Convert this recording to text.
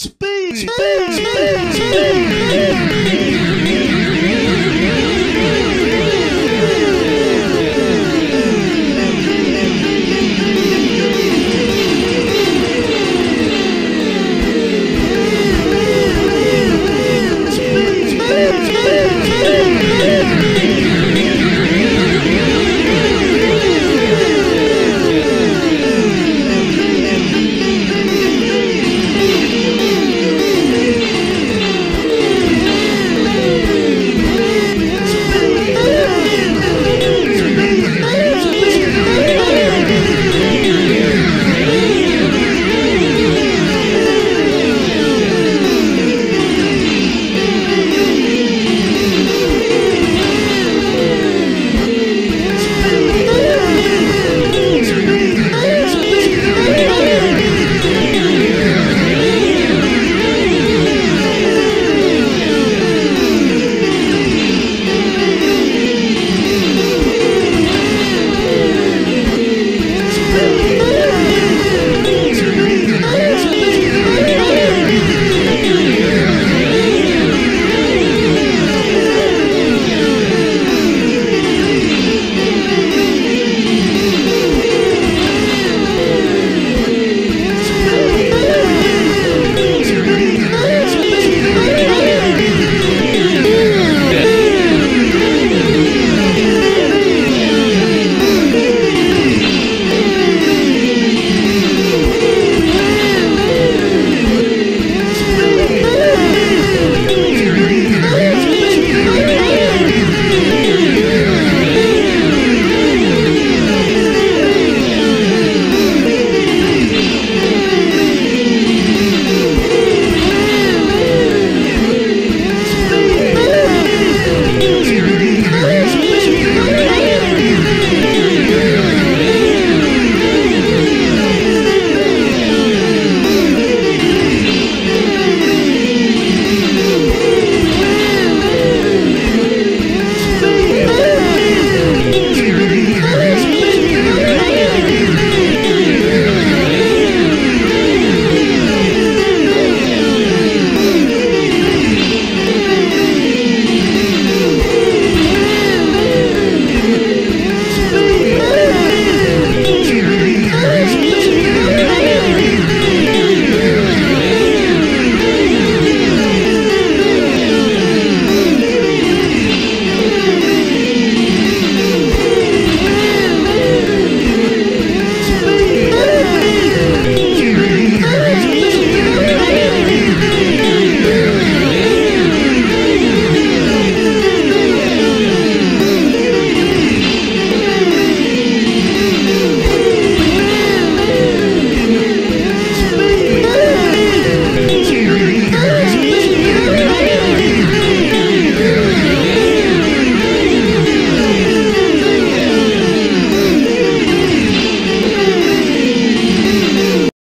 Speed, speed, speed, speed. speed.